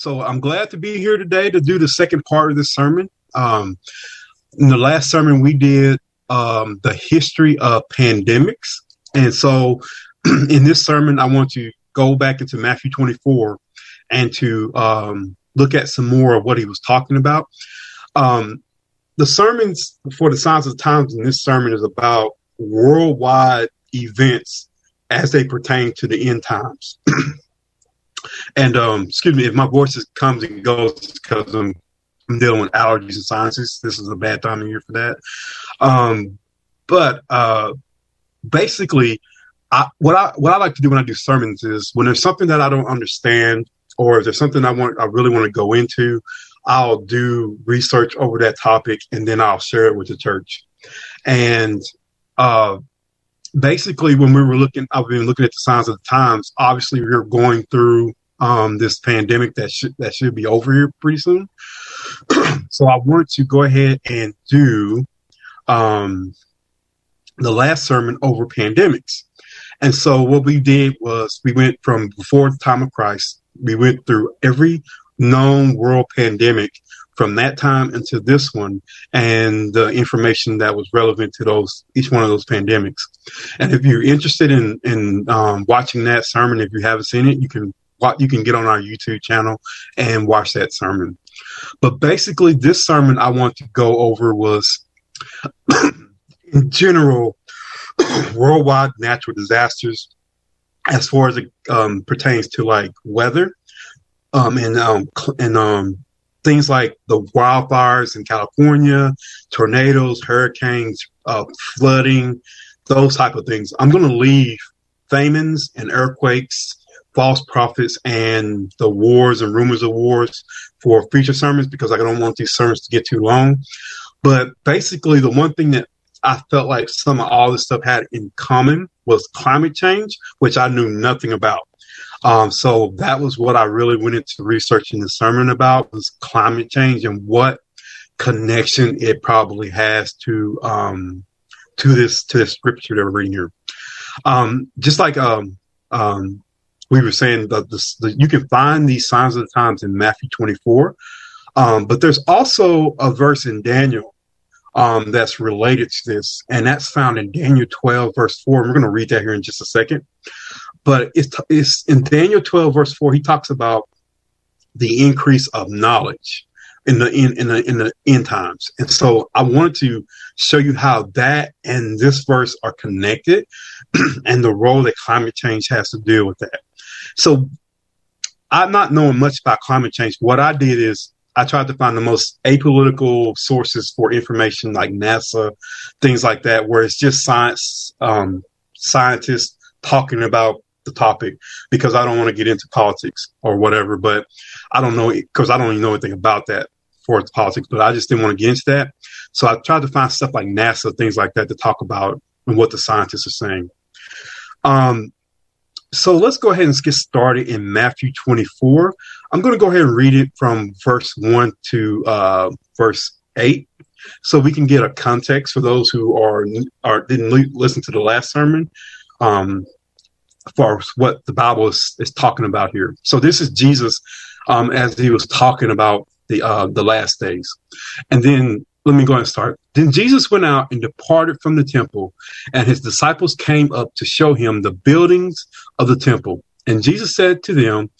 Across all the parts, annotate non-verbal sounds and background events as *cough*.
So I'm glad to be here today to do the second part of this sermon. Um, in the last sermon, we did um, the history of pandemics. And so *clears throat* in this sermon, I want to go back into Matthew 24 and to um, look at some more of what he was talking about. Um, the sermons for the signs of the times in this sermon is about worldwide events as they pertain to the end times. *clears throat* and um, excuse me if my voice is, comes and goes because I'm, I'm dealing with allergies and sinuses. This is a bad time of year for that. Um, but uh, basically, I, what I what I like to do when I do sermons is when there's something that I don't understand or if there's something I want I really want to go into, I'll do research over that topic and then I'll share it with the church. And uh, basically, when we were looking, I've been looking at the signs of the times. Obviously, we're going through um, this pandemic that should that should be over here pretty soon. *clears throat* so I wanted to go ahead and do um, the last sermon over pandemics. And so what we did was we went from before the time of Christ, we went through every known world pandemic from that time into this one and the information that was relevant to those each one of those pandemics. And if you're interested in in um, watching that sermon, if you haven't seen it, you can you can get on our YouTube channel and watch that sermon. But basically, this sermon I want to go over was *coughs* in general *coughs* worldwide natural disasters as far as it um, pertains to like weather um, and um, and um, things like the wildfires in California, tornadoes, hurricanes, uh, flooding, those type of things. I'm going to leave famines and earthquakes, false prophets, and the wars and rumors of wars for future sermons because I don't want these sermons to get too long. But basically, the one thing that I felt like some of all this stuff had in common was climate change, which I knew nothing about. Um, so that was what I really went into researching the sermon about was climate change and what connection it probably has to um, to this to this scripture that we're reading here. Um, just like um, um, we were saying, the, the, the, you can find these signs of the times in Matthew 24, um, but there's also a verse in Daniel um, that's related to this, and that's found in Daniel 12, verse 4. And we're going to read that here in just a second. But it's, it's in Daniel 12, verse 4, he talks about the increase of knowledge in the in, in the in the end times. And so I wanted to show you how that and this verse are connected *clears throat* and the role that climate change has to deal with that. So I'm not knowing much about climate change. What I did is I tried to find the most apolitical sources for information like NASA, things like that, where it's just science um, scientists talking about the topic because I don't want to get into politics or whatever. But I don't know because I don't even know anything about that for politics. But I just didn't want to get into that. So I tried to find stuff like NASA, things like that, to talk about and what the scientists are saying. Um, so let's go ahead and get started in Matthew 24. I'm going to go ahead and read it from verse 1 to uh, verse 8 so we can get a context for those who are, are didn't listen to the last sermon um, for what the Bible is, is talking about here. So this is Jesus um, as he was talking about the uh, the last days. And then let me go and start. Then Jesus went out and departed from the temple, and his disciples came up to show him the buildings of the temple. And Jesus said to them,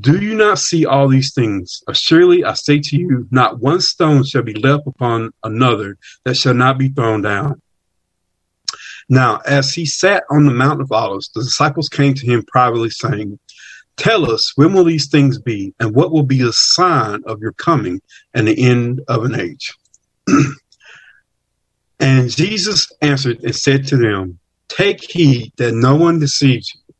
Do you not see all these things? Surely I say to you, not one stone shall be left upon another that shall not be thrown down. Now, as he sat on the Mount of Olives, the disciples came to him privately, saying, Tell us, when will these things be, and what will be the sign of your coming and the end of an age? *clears throat* and Jesus answered and said to them, Take heed that no one deceives you,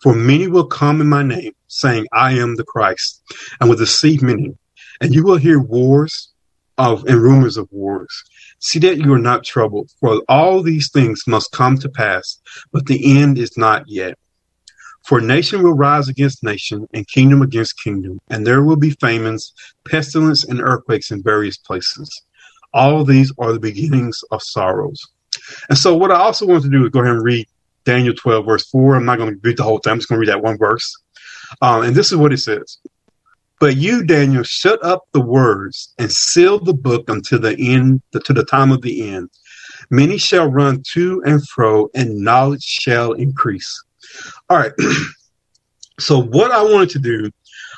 for many will come in my name, saying, I am the Christ, and will deceive many. And you will hear wars of and rumors of wars. See that you are not troubled, for all these things must come to pass, but the end is not yet. For nation will rise against nation, and kingdom against kingdom, and there will be famines, pestilence, and earthquakes in various places. All these are the beginnings of sorrows. And so, what I also want to do is go ahead and read Daniel 12, verse 4. I'm not going to read the whole thing, I'm just going to read that one verse. Um, and this is what it says But you, Daniel, shut up the words and seal the book until the end, to the time of the end. Many shall run to and fro, and knowledge shall increase. All right. *clears throat* so, what I wanted to do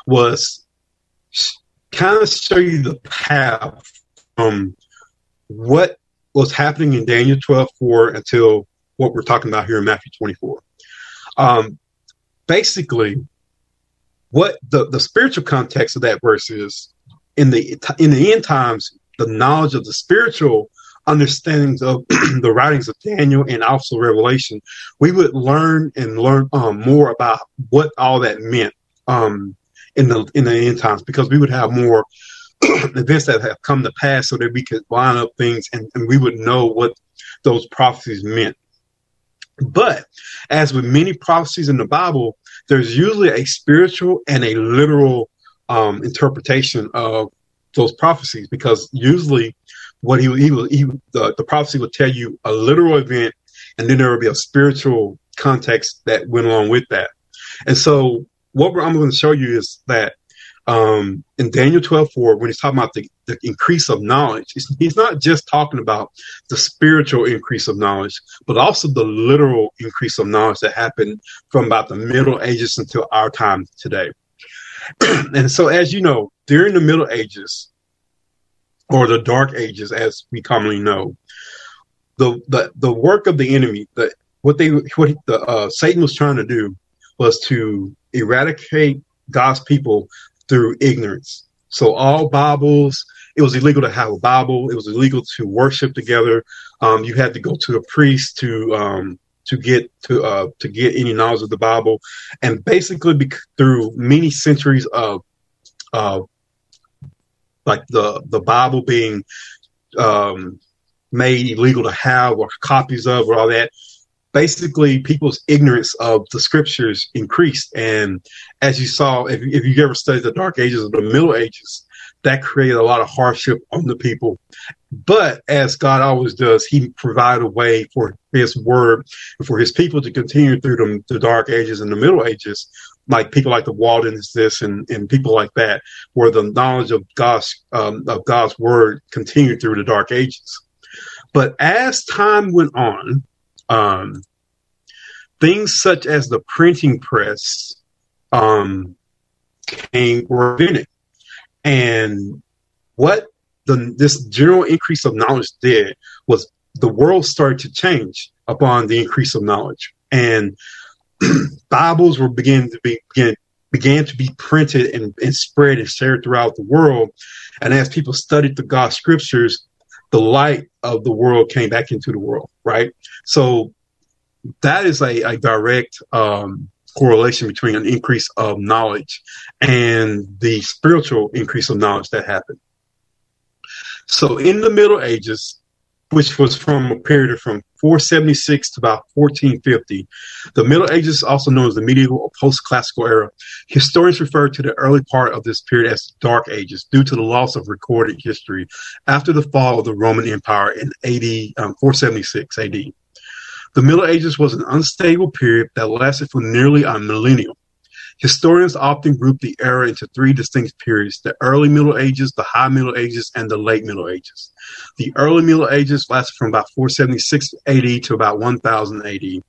was kind of show you the path from what was happening in Daniel 12 4 until what we're talking about here in Matthew 24. Um, basically, what the, the spiritual context of that verse is in the in the end times, the knowledge of the spiritual understandings of *clears throat* the writings of Daniel and also Revelation, we would learn and learn um, more about what all that meant um, in the in the end times because we would have more *clears throat* events that have come to pass so that we could line up things and, and we would know what those prophecies meant. But as with many prophecies in the Bible, there's usually a spiritual and a literal um, interpretation of those prophecies because usually what he, he, he the, the prophecy would tell you a literal event and then there would be a spiritual context that went along with that. And so what I'm going to show you is that um, in Daniel 12 4, when he's talking about the, the increase of knowledge, he's, not just talking about the spiritual increase of knowledge, but also the literal increase of knowledge that happened from about the Middle Ages until our time today. *clears throat* and so, as you know, during the Middle Ages, or the Dark Ages, as we commonly know, the the, the work of the enemy, the what they what the uh, Satan was trying to do was to eradicate God's people through ignorance. So all Bibles, it was illegal to have a Bible. It was illegal to worship together. Um, you had to go to a priest to um, to get to uh, to get any knowledge of the Bible, and basically be- through many centuries of uh, like the the Bible being um, made illegal to have or copies of or all that basically people's ignorance of the scriptures increased. And as you saw, if, if you ever studied the Dark Ages or the Middle Ages, that created a lot of hardship on the people. But as God always does, He provided a way for His word for His people to continue through the, the Dark Ages and the Middle Ages, like people like the Waldenses and, and people like that, where the knowledge of God's um, of God's word continued through the Dark Ages. But as time went on, um, things such as the printing press um, came were invented, and what the, this general increase of knowledge did was the world started to change upon the increase of knowledge, and *clears throat* Bibles were beginning to be began, to be printed and, and spread and shared throughout the world. And as people studied the God scriptures, the light of the world came back into the world, right? So that is a, a direct um, correlation between an increase of knowledge and the spiritual increase of knowledge that happened. So in the Middle Ages, which was from a period of from 476 to about 1450. The Middle Ages, also known as the medieval or post-classical era, historians refer to the early part of this period as Dark Ages due to the loss of recorded history after the fall of the Roman Empire in AD um, 476 AD. The Middle Ages was an unstable period that lasted for nearly a millennium. Historians often group the era into three distinct periods the early Middle Ages, the High Middle Ages, and the Late Middle Ages. The early Middle Ages lasted from about 476 AD to about 1000 AD.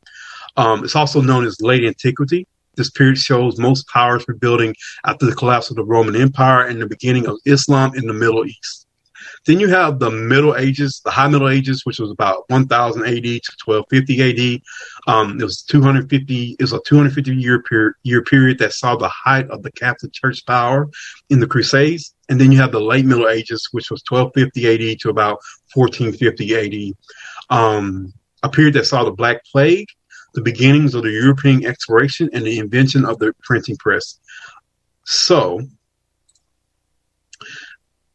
Um, it's also known as Late Antiquity. This period shows most powers rebuilding after the collapse of the Roman Empire and the beginning of Islam in the Middle East. Then you have the Middle Ages, the High Middle Ages, which was about 1000 AD to 1250 AD. Um, it was 250. It was a 250 year period, year period that saw the height of the Catholic Church power in the Crusades. And then you have the Late Middle Ages, which was 1250 AD to about 1450 AD. Um, a period that saw the Black Plague, the beginnings of the European exploration, and the invention of the printing press. So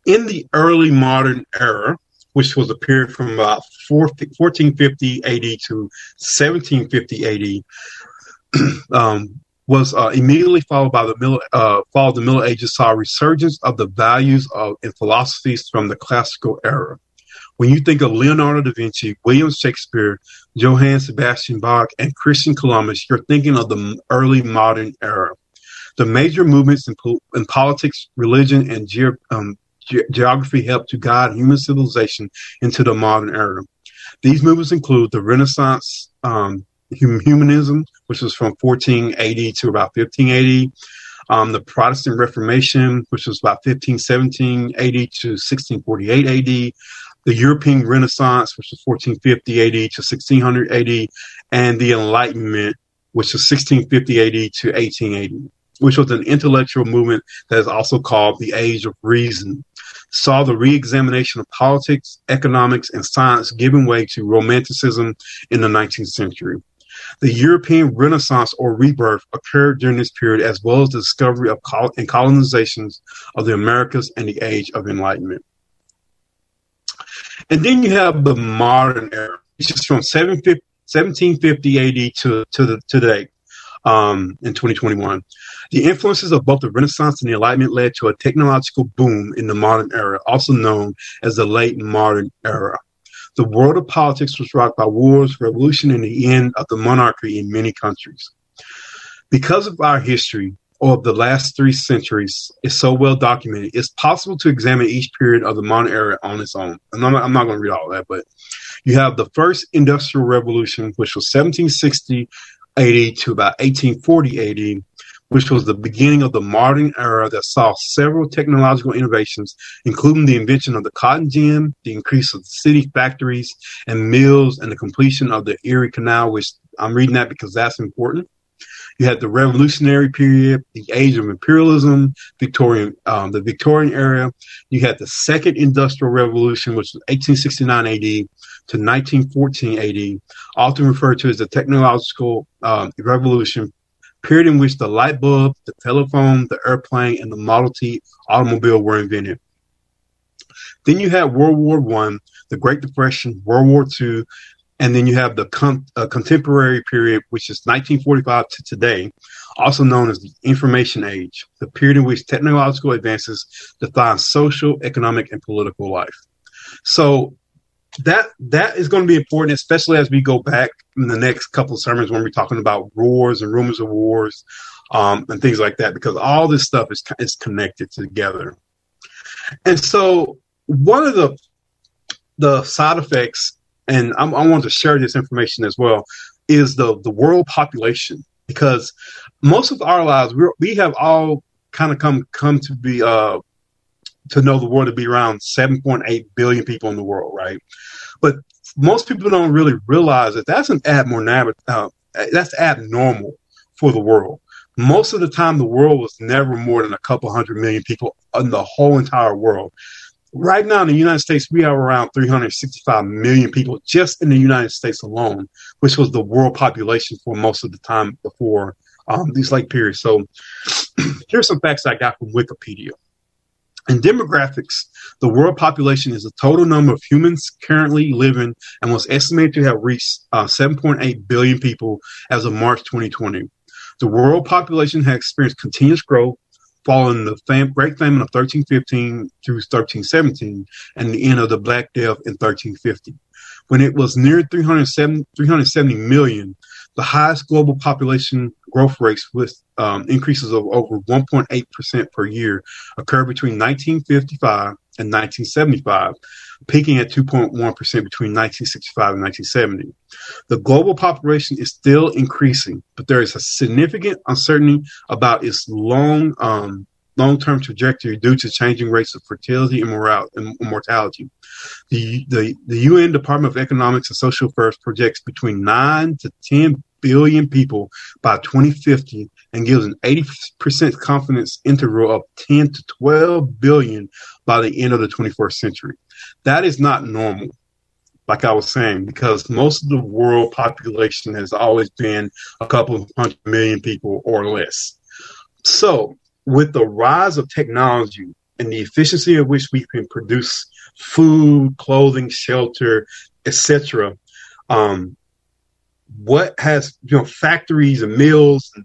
in the early modern era, which was a period from about 1450 AD to 1750 AD, *clears throat* um, was uh, immediately followed by the middle uh, followed the Middle Ages saw a resurgence of the values of and philosophies from the classical era. When you think of Leonardo da Vinci, William Shakespeare, Johann Sebastian Bach, and Christian Columbus, you're thinking of the early modern era. The major movements in, po- in politics, religion, and ge- um, ge- geography helped to guide human civilization into the modern era. These movements include the Renaissance, um, humanism, which was from 1480 to about 1580, um, the Protestant Reformation, which was about 1517 AD to 1648 AD, the European Renaissance, which was 1450 AD to 1600 AD, and the Enlightenment, which was 1650 AD to 1880, which was an intellectual movement that is also called the Age of Reason. Saw the re-examination of politics, economics, and science giving way to Romanticism in the 19th century. The European Renaissance or rebirth occurred during this period, as well as the discovery of col- and colonizations of the Americas and the Age of Enlightenment. And then you have the modern era, which is from 1750 AD to, to the today um, in 2021. The influences of both the Renaissance and the Enlightenment led to a technological boom in the modern era, also known as the late modern era. The world of politics was rocked by wars, revolution, and the end of the monarchy in many countries. Because of our history, of the last three centuries, is so well documented, it's possible to examine each period of the modern era on its own. And I'm not, not going to read all that, but you have the first industrial revolution, which was 1760 AD to about 1840 AD, which was the beginning of the modern era that saw several technological innovations, including the invention of the cotton gin, the increase of city factories and mills, and the completion of the Erie Canal, which I'm reading that because that's important. You had the Revolutionary period, the Age of Imperialism, Victorian, um, the Victorian era. You had the Second Industrial Revolution, which was 1869 AD to 1914 AD, often referred to as the technological um, revolution period in which the light bulb, the telephone, the airplane, and the Model T automobile were invented. Then you have World War One, the Great Depression, World War Two, and then you have the uh, contemporary period, which is 1945 to today, also known as the Information Age, the period in which technological advances define social, economic, and political life. So that that is going to be important, especially as we go back in the next couple of sermons when we're talking about wars and rumors of wars um, and things like that, because all this stuff is is connected together. And so, one of the the side effects, and I'm, I want to share this information as well, is the the world population, because most of our lives we we have all kind of come come to be uh, to know the world to be around 7.8 billion people in the world, right? But most people don't really realize that that's an abnormal, uh, that's abnormal for the world. Most of the time, the world was never more than a couple hundred million people in the whole entire world. Right now in the United States, we have around 365 million people just in the United States alone, which was the world population for most of the time before um, these late periods. So *clears throat* here's some facts I got from Wikipedia. In demographics, the world population is the total number of humans currently living and was estimated to have reached uh, 7.8 billion people as of March 2020. The world population has experienced continuous growth following the fam- Great Famine of 1315 through 1317 and the end of the Black Death in 1350. When it was near 370, 370 million, the highest global population growth rates with um, increases of over 1.8% per year occurred between 1955 and 1975, peaking at 2.1% between 1965 and 1970. The global population is still increasing, but there is a significant uncertainty about its long um, long-term trajectory due to changing rates of fertility and, moral- and mortality. The, the, the UN Department of Economics and Social Affairs projects between 9 to 10 billion people by 2050 and gives an 80% confidence interval of 10 to 12 billion by the end of the 21st century. That is not normal, like I was saying, because most of the world population has always been a couple of hundred million people or less. So, with the rise of technology and the efficiency of which we can produce food, clothing, shelter, etc., um, what has you know factories and mills, and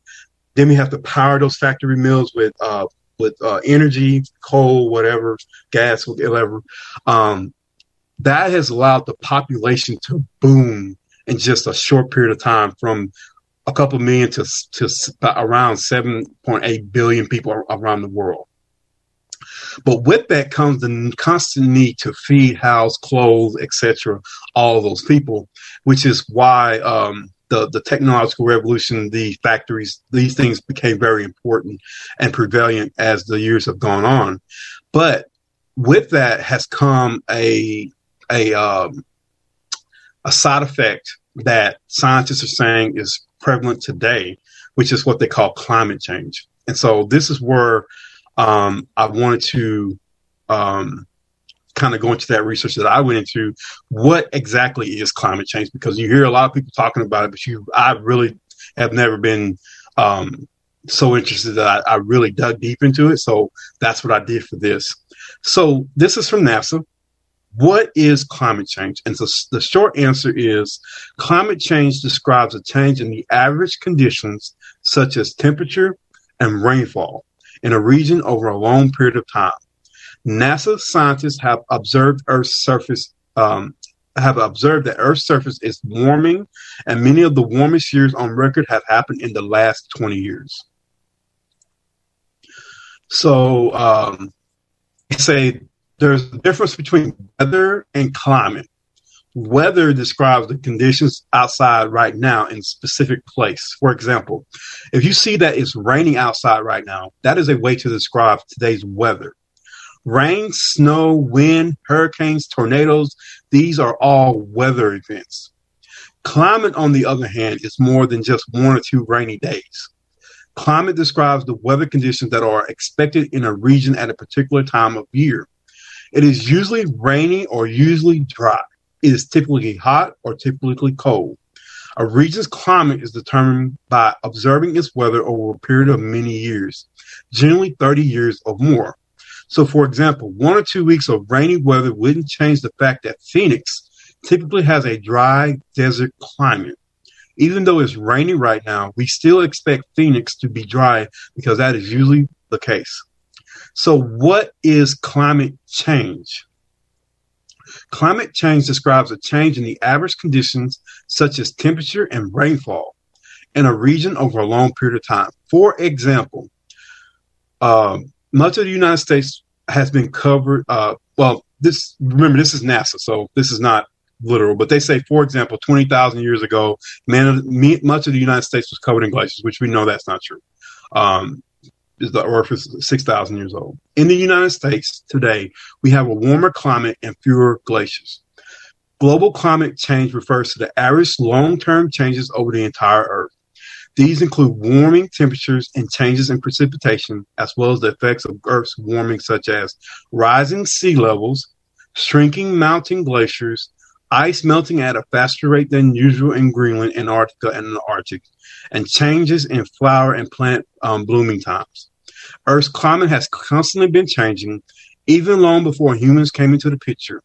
then we have to power those factory mills with uh, with uh, energy, coal, whatever, gas, whatever. Um, that has allowed the population to boom in just a short period of time from a couple million to, to around 7.8 billion people around the world. But with that comes the constant need to feed, house, clothe, etc. All those people, which is why um, the the technological revolution, the factories, these things became very important and prevalent as the years have gone on. But with that has come a a um, a side effect that scientists are saying is prevalent today, which is what they call climate change. And so this is where um, I wanted to um, kind of go into that research that I went into. What exactly is climate change? Because you hear a lot of people talking about it, but you, I really have never been um, so interested that I, I really dug deep into it. So that's what I did for this. So this is from NASA. What is climate change? And so the short answer is climate change describes a change in the average conditions such as temperature and rainfall in a region over a long period of time. NASA scientists have observed Earth's surface um, have observed that Earth's surface is warming, and many of the warmest years on record have happened in the last 20 years. So, um, say there's a difference between weather and climate. Weather describes the conditions outside right now in a specific place. For example, if you see that it's raining outside right now, that is a way to describe today's weather. Rain, snow, wind, hurricanes, tornadoes, these are all weather events. Climate, on the other hand, is more than just one or two rainy days. Climate describes the weather conditions that are expected in a region at a particular time of year. It is usually rainy or usually dry. It is typically hot or typically cold. A region's climate is determined by observing its weather over a period of many years, generally 30 years or more. So, for example, one or two weeks of rainy weather wouldn't change the fact that Phoenix typically has a dry desert climate. Even though it's rainy right now, we still expect Phoenix to be dry because that is usually the case. So, what is climate change? Climate change describes a change in the average conditions, such as temperature and rainfall, in a region over a long period of time. For example, uh, much of the United States has been covered. Uh, well, this remember this is NASA, so this is not literal. But they say, for example, twenty thousand years ago, man, much of the United States was covered in glaciers, which we know that's not true. Um, the Earth is 6,000 years old. In the United States today, we have a warmer climate and fewer glaciers. Global climate change refers to the average long term changes over the entire Earth. These include warming temperatures and changes in precipitation, as well as the effects of Earth's warming, such as rising sea levels, shrinking mountain glaciers, ice melting at a faster rate than usual in Greenland, Antarctica, and the Arctic, and changes in flower and plant um, blooming times. Earth's climate has constantly been changing, even long before humans came into the picture.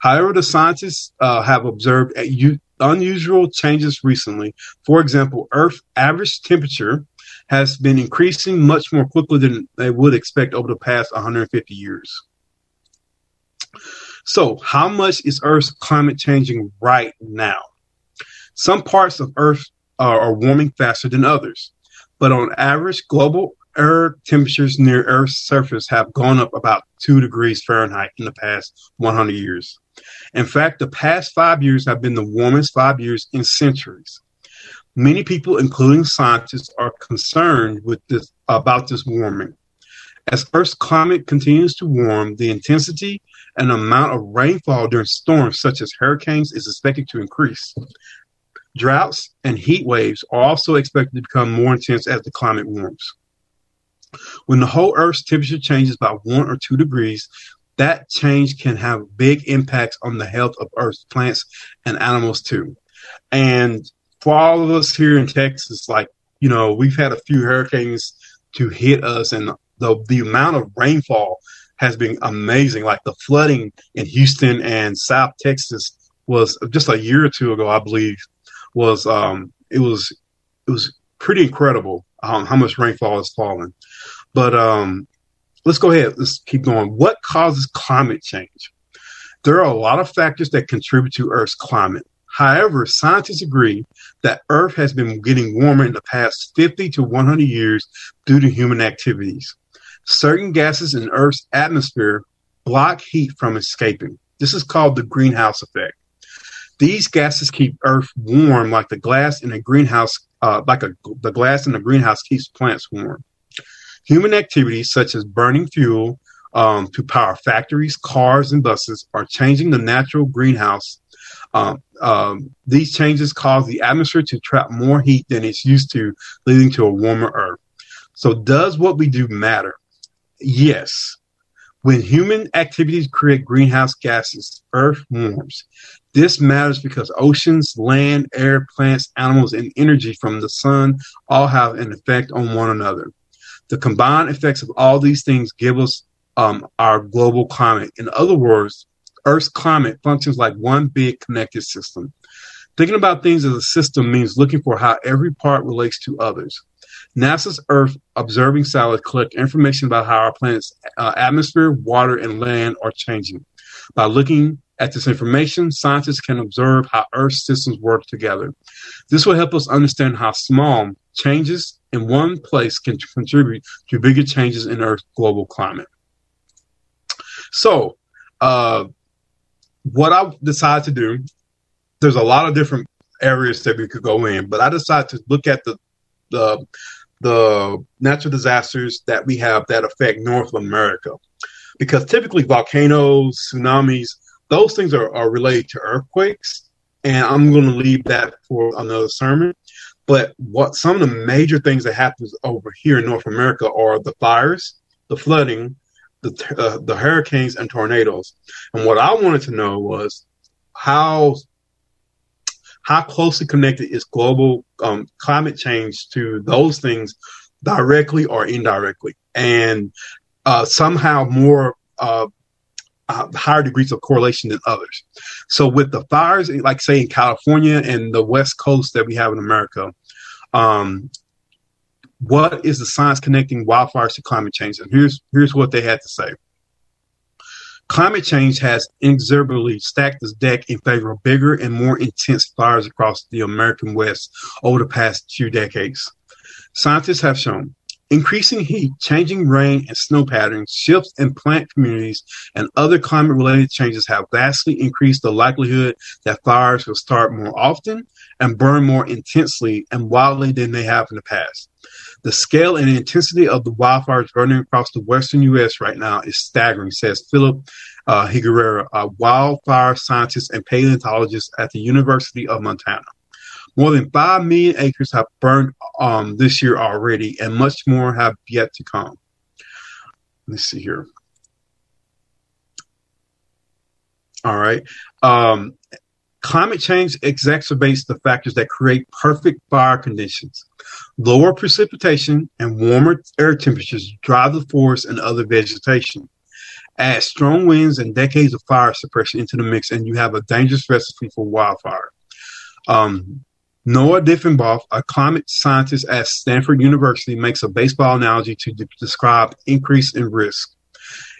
However, the scientists uh, have observed u- unusual changes recently. For example, Earth's average temperature has been increasing much more quickly than they would expect over the past 150 years. So, how much is Earth's climate changing right now? Some parts of Earth are, are warming faster than others, but on average, global Earth temperatures near Earth's surface have gone up about 2 degrees Fahrenheit in the past 100 years. In fact, the past five years have been the warmest five years in centuries. Many people, including scientists, are concerned with this about this warming. As Earth's climate continues to warm, the intensity and amount of rainfall during storms such as hurricanes is expected to increase. Droughts and heat waves are also expected to become more intense as the climate warms. When the whole Earth's temperature changes by one or two degrees, that change can have big impacts on the health of Earth's plants and animals too. And for all of us here in Texas, like, you know, we've had a few hurricanes to hit us, and the, the amount of rainfall has been amazing. Like the flooding in Houston and South Texas was just a year or two ago, I believe, was um, it was it was pretty incredible um, how much rainfall has fallen. But um, let's go ahead. Let's keep going. What causes climate change? There are a lot of factors that contribute to Earth's climate. However, scientists agree that Earth has been getting warmer in the past 50 to 100 years due to human activities. Certain gases in Earth's atmosphere block heat from escaping. This is called the greenhouse effect. These gases keep Earth warm, like the glass in a greenhouse, uh, like a, the glass in a greenhouse keeps plants warm. Human activities such as burning fuel um, to power factories, cars, and buses are changing the natural greenhouse. Um, um, these changes cause the atmosphere to trap more heat than it's used to, leading to a warmer Earth. So, does what we do matter? Yes. When human activities create greenhouse gases, Earth warms. This matters because oceans, land, air, plants, animals, and energy from the sun all have an effect on one another. The combined effects of all these things give us um, our global climate. In other words, Earth's climate functions like one big connected system. Thinking about things as a system means looking for how every part relates to others. NASA's Earth observing Satellite collects information about how our planet's uh, atmosphere, water, and land are changing. By looking at this information, scientists can observe how Earth systems work together. This will help us understand how small changes in one place can contribute to bigger changes in Earth's global climate. So, uh, what I decided to do, there's a lot of different areas that we could go in, but I decided to look at the the the natural disasters that we have that affect North America, because typically volcanoes, tsunamis, those things are, are related to earthquakes, and I'm going to leave that for another sermon. But what some of the major things that happens over here in North America are the fires, the flooding, the uh, the hurricanes and tornadoes. And what I wanted to know was how how closely connected is global um, climate change to those things directly or indirectly, and uh, somehow more uh, uh, higher degrees of correlation than others. So with the fires, like say in California and the West Coast that we have in America, um, what is the science connecting wildfires to climate change? And here's here's what they had to say. Climate change has inexorably stacked the deck in favor of bigger and more intense fires across the American West over the past few decades. Scientists have shown increasing heat, changing rain and snow patterns, shifts in plant communities, and other climate related changes have vastly increased the likelihood that fires will start more often and burn more intensely and wildly than they have in the past. The scale and intensity of the wildfires burning across the western U.S. right now is staggering, says Philip uh, Higuera, a wildfire scientist and paleontologist at the University of Montana. More than 5 million acres have burned um, this year already, and much more have yet to come. Let's see here. All right. Um, climate change exacerbates the factors that create perfect fire conditions. Lower precipitation and warmer air temperatures drive the forest and other vegetation. Add strong winds and decades of fire suppression into the mix, and you have a dangerous recipe for wildfire. Um, Noah Diffenbaugh, a climate scientist at Stanford University, makes a baseball analogy to de- describe increase in risk.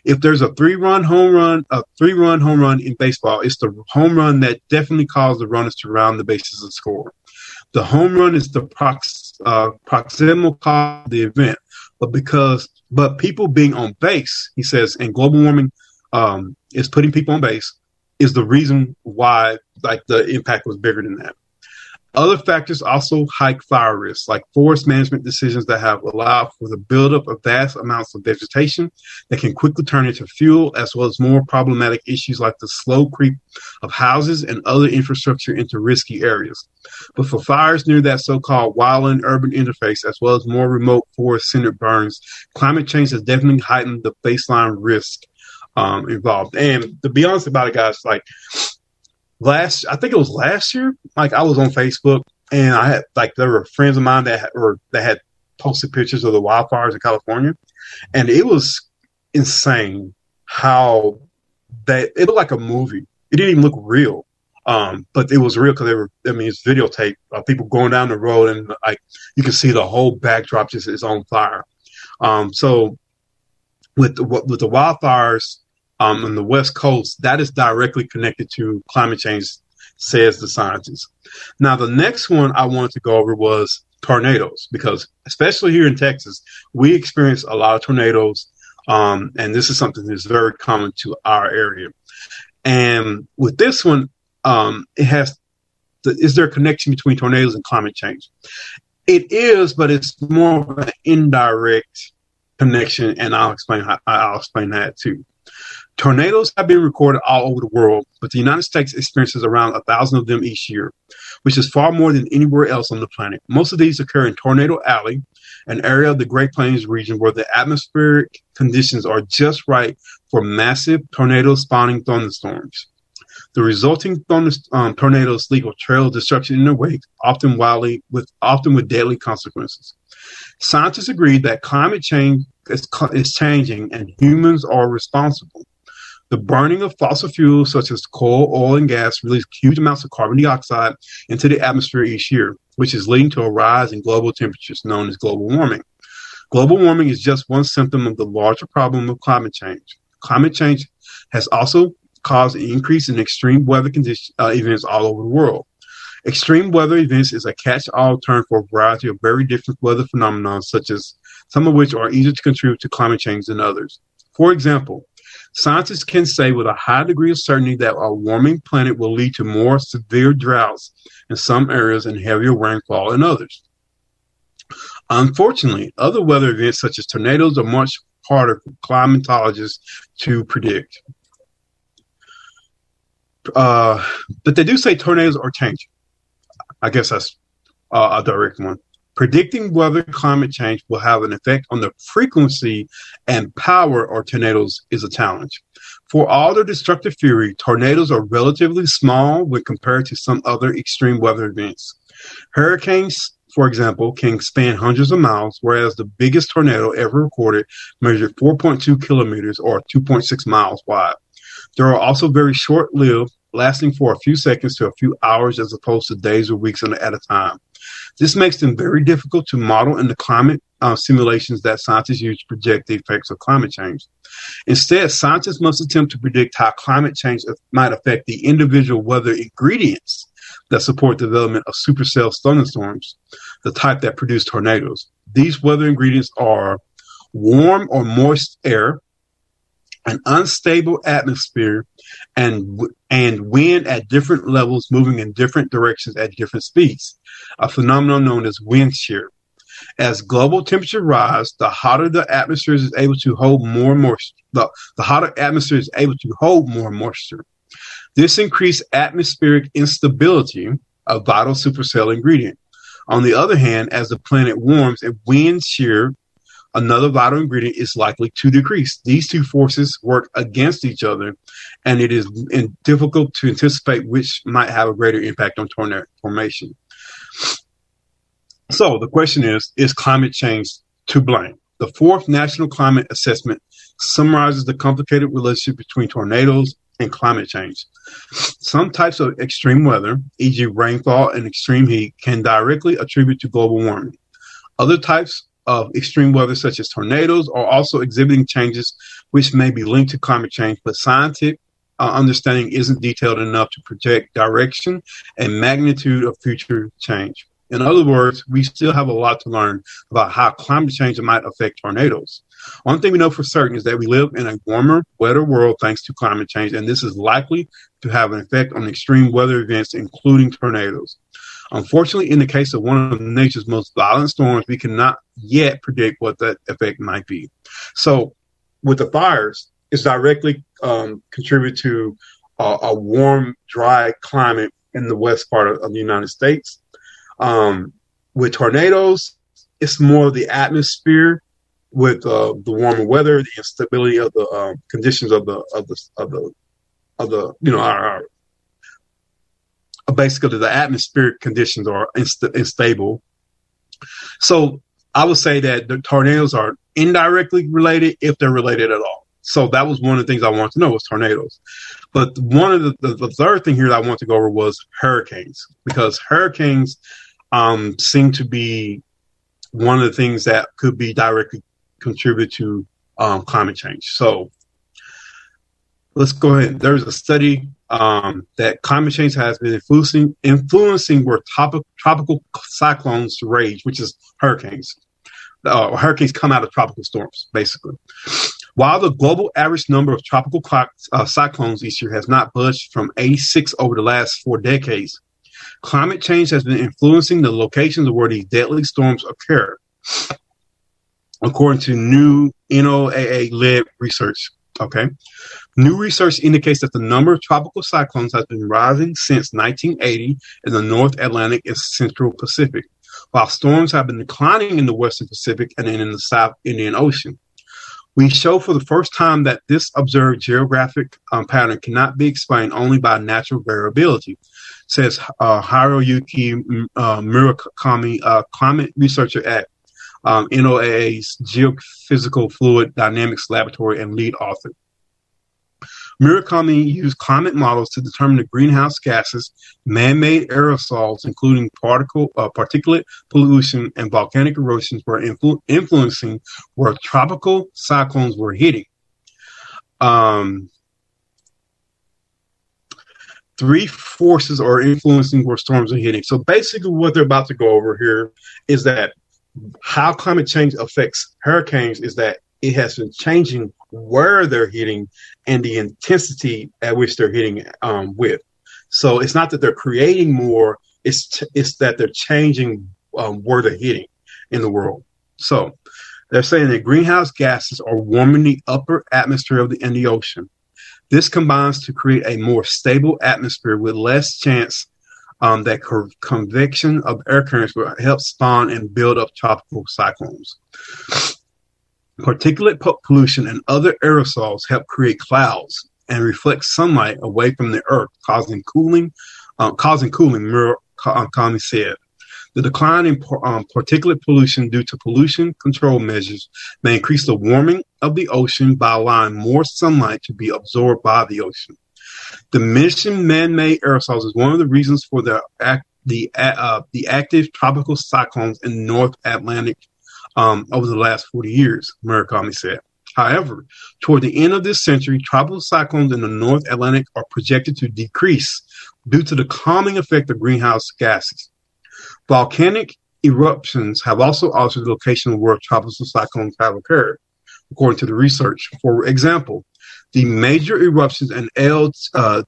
If there's a three-run home run, a three-run home run in baseball, it's the home run that definitely caused the runners to round the bases and score. The home run is the prox, uh, proximal cause of the event, but because but people being on base, he says, and global warming um, is putting people on base is the reason why like the impact was bigger than that. Other factors also hike fire risks, like forest management decisions that have allowed for the buildup of vast amounts of vegetation that can quickly turn into fuel, as well as more problematic issues like the slow creep of houses and other infrastructure into risky areas. But for fires near that so called wildland urban interface, as well as more remote forest centered burns, climate change has definitely heightened the baseline risk um, involved. And to be honest about it, guys, like last I think it was last year. Like I was on Facebook and I had like there were friends of mine that or that had posted pictures of the wildfires in California, and it was insane how that it looked like a movie. It didn't even look real, um, but it was real because they were. I mean, it's videotape of people going down the road and like you can see the whole backdrop just is on fire. Um, so with the, with the wildfires um, on the West Coast, that is directly connected to climate change says the scientists. Now, the next one I wanted to go over was tornadoes because, especially here in Texas, we experience a lot of tornadoes, um, and this is something that's very common to our area. And with this one, um, it has the, is there a connection between tornadoes and climate change? It is, but it's more of an indirect connection, and I'll explain how, I'll explain that too. Tornadoes have been recorded all over the world, but the United States experiences around a thousand of them each year, which is far more than anywhere else on the planet. Most of these occur in Tornado Alley, an area of the Great Plains region where the atmospheric conditions are just right for massive tornado spawning thunderstorms. The resulting um, tornadoes leave a trail of destruction in their wake, often wildly with often with deadly consequences. Scientists agree that climate change is, is changing and humans are responsible. The burning of fossil fuels such as coal, oil, and gas release huge amounts of carbon dioxide into the atmosphere each year, which is leading to a rise in global temperatures known as global warming. Global warming is just one symptom of the larger problem of climate change. Climate change has also caused an increase in extreme weather condition, uh, events all over the world. Extreme weather events is a catch-all term for a variety of very different weather phenomena, such as some of which are easier to contribute to climate change than others. For example, Scientists can say with a high degree of certainty that a warming planet will lead to more severe droughts in some areas and heavier rainfall in others. Unfortunately, other weather events such as tornadoes are much harder for climatologists to predict. Uh, but they do say tornadoes are changing. I guess that's uh, a direct one. Predicting whether climate change will have an effect on the frequency and power of tornadoes is a challenge. For all their destructive fury, tornadoes are relatively small when compared to some other extreme weather events. Hurricanes, for example, can span hundreds of miles, whereas the biggest tornado ever recorded measured 4.2 kilometers or 2.6 miles wide. They are also very short lived, lasting for a few seconds to a few hours as opposed to days or weeks at a time. This makes them very difficult to model in the climate uh, simulations that scientists use to project the effects of climate change. Instead, scientists must attempt to predict how climate change might affect the individual weather ingredients that support the development of supercell thunderstorms, the type that produce tornadoes. These weather ingredients are warm or moist air, an unstable atmosphere, and and wind at different levels moving in different directions at different speeds, a phenomenon known as wind shear. As global temperature rise, the hotter the atmosphere is able to hold more moisture. The, the hotter atmosphere is able to hold more moisture. This increased atmospheric instability, a vital supercell ingredient. On the other hand, as the planet warms, a wind shear another vital ingredient is likely to decrease. These two forces work against each other, and it is difficult to anticipate which might have a greater impact on tornado formation. So the question is Is climate change to blame? The fourth National Climate Assessment summarizes the complicated relationship between tornadoes and climate change. Some types of extreme weather, e.g., rainfall and extreme heat, can directly attribute to global warming. Other types of extreme weather, such as tornadoes, are also exhibiting changes which may be linked to climate change, but scientific uh, understanding isn't detailed enough to project direction and magnitude of future change. In other words, we still have a lot to learn about how climate change might affect tornadoes. One thing we know for certain is that we live in a warmer, wetter world thanks to climate change, and this is likely to have an effect on extreme weather events, including tornadoes. Unfortunately, in the case of one of nature's most violent storms, we cannot yet predict what that effect might be. So, with the fires, it's directly um, contribute to a, a, warm, dry climate in the west part of, of the United States. Um, with tornadoes, it's more of the atmosphere with uh, the warmer weather, the instability of the uh, conditions of the of the of the of the you know our, our basically the atmospheric conditions are inst- unstable. So I would say that the tornadoes are indirectly related if they're related at all. So that was one of the things I wanted to know was tornadoes. But one of the, the, the third thing here that I want to go over was hurricanes because hurricanes um, seem to be one of the things that could be directly contribute to um, climate change. So let's go ahead. There's a study um, that climate change has been influencing influencing where top, tropical cyclones rage, which is hurricanes. Uh, hurricanes come out of tropical storms, basically. While the global average number of tropical uh, cyclones each year has not budged from 86 over the last four decades, climate change has been influencing the locations where these deadly storms occur, according to new NOAA led research. Okay. New research indicates that the number of tropical cyclones has been rising since 1980 in the North Atlantic and Central Pacific, while storms have been declining in the Western Pacific and in the South Indian Ocean. We show for the first time that this observed geographic um, pattern cannot be explained only by natural variability, says uh, Hiroyuki uh, Murakami, uh, climate researcher at um, NOAA's Geophysical Fluid Dynamics Laboratory and lead author. Murakami used climate models to determine the greenhouse gases, man-made aerosols, including particle, uh, particulate pollution and volcanic erosions, were influ- influencing where tropical cyclones were hitting. Um, three forces are influencing where storms are hitting. So basically, what they're about to go over here is that how climate change affects hurricanes is that it has been changing where they're hitting and the intensity at which they're hitting um, with. So it's not that they're creating more; it's it's that they're changing um, where they're hitting in the world. So they're saying that greenhouse gases are warming the upper atmosphere of the in the ocean. This combines to create a more stable atmosphere with less chance um, that co- convection of air currents will help spawn and build up tropical cyclones. Particulate pollution and other aerosols help create clouds and reflect sunlight away from the earth, causing cooling. Uh, causing cooling, Murakami said. The decline in um, particulate pollution due to pollution control measures may increase the warming of the ocean by allowing more sunlight to be absorbed by the ocean. Diminishing man-made aerosols is one of the reasons for the act, the uh, the active tropical cyclones in North Atlantic um, over the last 40 years, Murakami said. However, toward the end of this century, tropical cyclones in the North Atlantic are projected to decrease due to the calming effect of greenhouse gases. Volcanic eruptions have also altered the location where tropical cyclones have occurred, according to the research. For example, the major eruptions in El uh,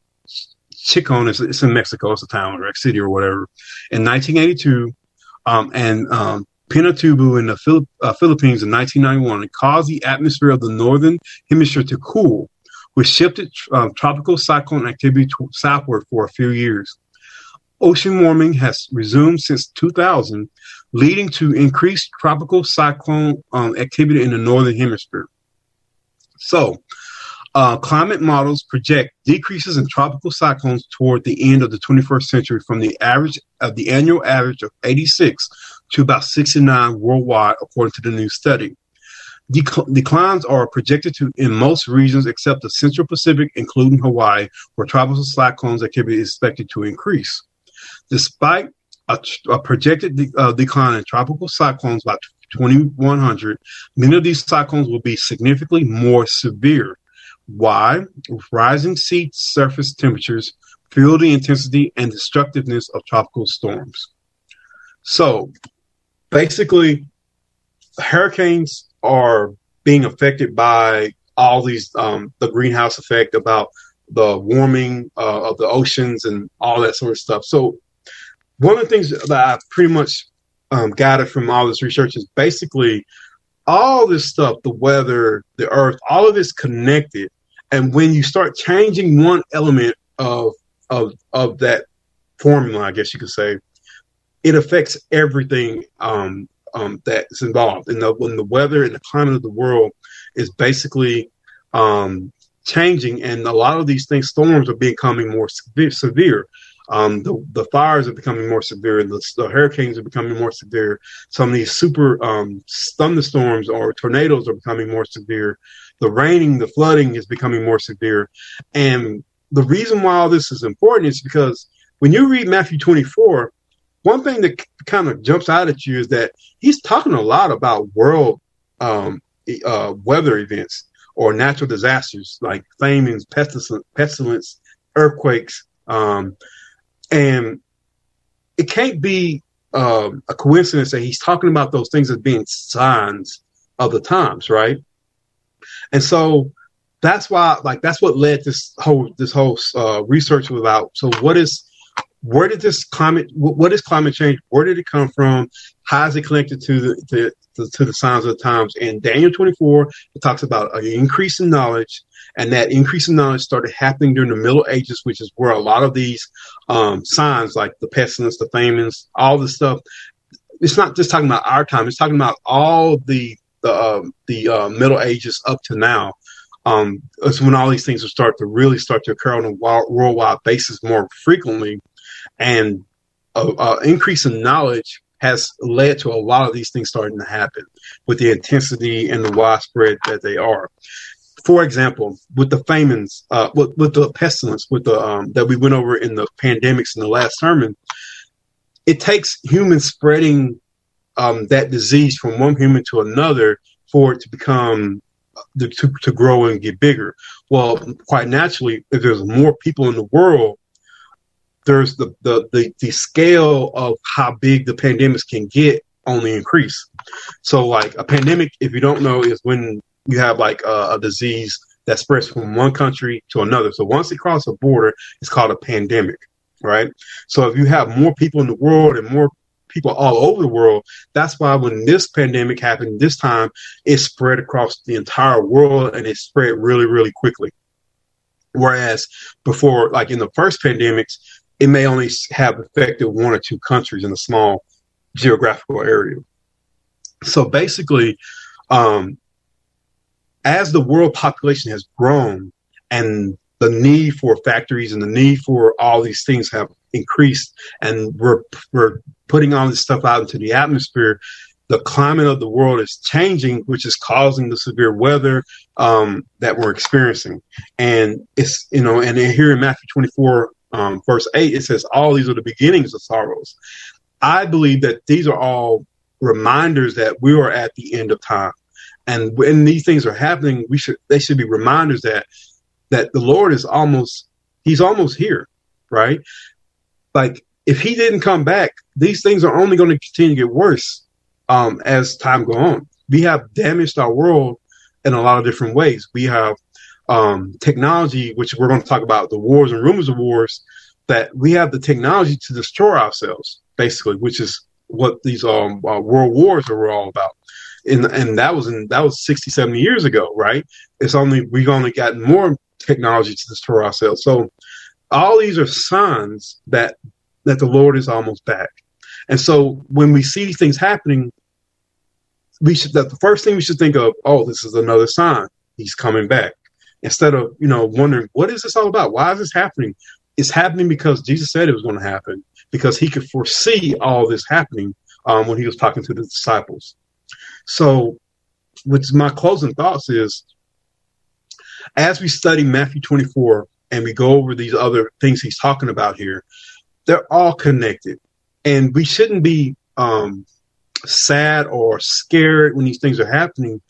Chichón, it's, in Mexico, it's a town or a city or whatever, in 1982, um, and um, Pinatubo in the uh, Philippines in 1991 caused the atmosphere of the northern hemisphere to cool, which shifted um, tropical cyclone activity southward for a few years. Ocean warming has resumed since 2000, leading to increased tropical cyclone um, activity in the northern hemisphere. So, uh, climate models project decreases in tropical cyclones toward the end of the 21st century from the average of the annual average of 86 to about 69 worldwide, according to the new study. Dec- declines are projected to in most regions except the Central Pacific, including Hawaii, where tropical cyclones activity is expected to increase. Despite a, a projected de- uh, decline in tropical cyclones by 2100, many of these cyclones will be significantly more severe. Why? Rising sea surface temperatures fuel the intensity and destructiveness of tropical storms. So, basically, hurricanes are being affected by all these um, the greenhouse effect about the warming uh, of the oceans and all that sort of stuff. So, one of the things that I pretty much um, gathered from all this research is basically all this stuff, the weather, the earth, all of this connected. And when you start changing one element of of of that formula, I guess you could say, it affects everything um, um, that's involved. And the, when the weather and the climate of the world is basically um, changing, and a lot of these things, storms are becoming more severe. Um, the, the fires are becoming more severe. The, the, hurricanes are becoming more severe. Some of these super um, thunderstorms or tornadoes are becoming more severe. The raining, the flooding is becoming more severe. And the reason why all this is important is because when you read Matthew 24, one thing that kind of jumps out at you is that he's talking a lot about world um, uh, weather events or natural disasters like famines, pestilence, pestilence earthquakes, um, and it can't be um, a coincidence that he's talking about those things as being signs of the times, right? And so that's why, like, that's what led this whole this whole uh, research about. So, what is where did this climate? What is climate change? Where did it come from? How is it connected to the to, to, the signs of the times? In Daniel 24, it talks about an increase in knowledge, and that increase in knowledge started happening during the Middle Ages, which is where a lot of these um, signs, like the pestilence, the famines, all this stuff, it's not just talking about our time. It's talking about all the the uh, the uh, Middle Ages up to now. Um, it's when all these things will start to really start to occur on a worldwide basis more frequently, and an increase in knowledge has led to a lot of these things starting to happen with the intensity and the widespread that they are. For example, with the famines, uh, with, with the pestilence, with the um, that we went over in the pandemics in the last sermon, it takes humans spreading um, that disease from one human to another for it to become to, to grow and get bigger. Well, quite naturally, if there's more people in the world, there's the, the, the, the scale of how big the pandemics can get only increase. So like a pandemic, if you don't know, is when you have like a, a disease that spreads from one country to another. So once it crosses a border, it's called a pandemic, right? So if you have more people in the world and more people all over the world. That's why when this pandemic happened this time, it spread across the entire world and it spread really, really quickly. Whereas before, like in the first pandemics, it may only have affected one or two countries in a small geographical area. So basically, um, as the world population has grown and the need for factories and the need for all these things have increased and we're, we're putting all this stuff out into the atmosphere, the climate of the world is changing, which is causing the severe weather um, that we're experiencing. And it's, you know, and here in Matthew 24, um, verse 8, it says, All these are the beginnings of sorrows. I believe that these are all reminders that we are at the end of time. And when these things are happening, we should they should be reminders that that the Lord is almost he's almost here, right? Like if he didn't come back, these things are only going to continue to get worse um, as time go on. We have damaged our world in a lot of different ways. We have um, technology, which we're going to talk about the wars and rumors of wars, that we have the technology to destroy ourselves, basically, which is what these um, uh, world wars are all about. And, and that was in that was 60, 70 years ago, right? It's only we've only gotten more technology to destroy ourselves. So all these are signs that that the Lord is almost back. And so when we see things happening, we should that the first thing we should think of, oh, this is another sign. He's coming back. Instead of, you know, wondering, what is this all about? Why is this happening? It's happening because Jesus said it was going to happen, because he could foresee all this happening um, when he was talking to the disciples. So, with my closing thoughts is as we study Matthew 24 and we go over these other things he's talking about here, they're all connected. And we shouldn't be um, sad or scared when these things are happening.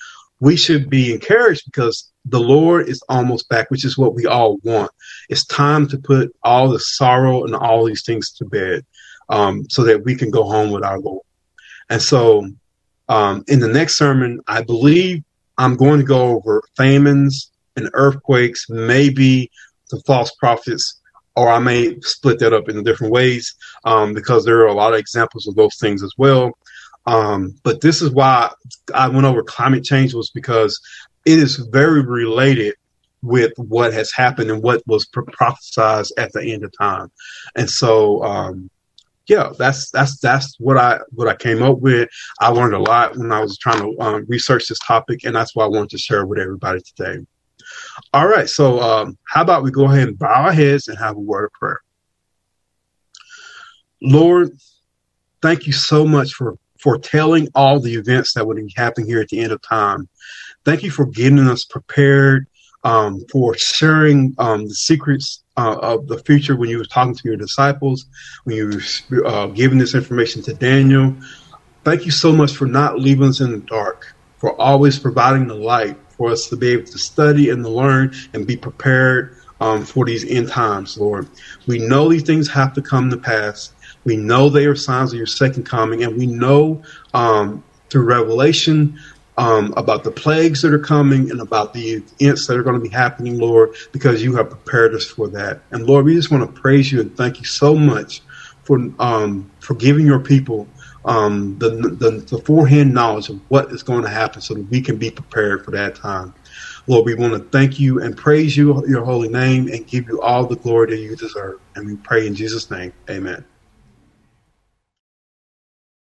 We should be encouraged because the Lord is almost back, which is what we all want. It's time to put all the sorrow and all these things to bed um, so that we can go home with our Lord. And so um, in the next sermon, I believe I'm going to go over famines and earthquakes, maybe the false prophets, or I may split that up in different ways um, because there are a lot of examples of those things as well. Um, but this is why I went over climate change was because it is very related with what has happened and what was prophesied at the end of time. And so, um, yeah, that's that's that's what I what I came up with. I learned a lot when I was trying to um, research this topic, and that's why I wanted to share with everybody today. All right, so um, how about we go ahead and bow our heads and have a word of prayer. Lord, thank you so much for foretelling all the events that would be happening here at the end of time. Thank you for getting us prepared, um, for sharing um, the secrets uh, of the future when you were talking to your disciples, when you were uh, giving this information to Daniel. Thank you so much for not leaving us in the dark, for always providing the light for us to be able to study and to learn and be prepared um, for these end times, Lord. We know these things have to come to pass. We know they are signs of your second coming, and we know um, through Revelation um, about the plagues that are coming and about the events that are going to be happening, Lord, because you have prepared us for that. And Lord, we just want to praise you and thank you so much for um, for giving your people um, the, the, the forehand knowledge of what is going to happen, so that we can be prepared for that time. Lord, we want to thank you and praise you, your holy name, and give you all the glory that you deserve. And we pray in Jesus' name. Amen.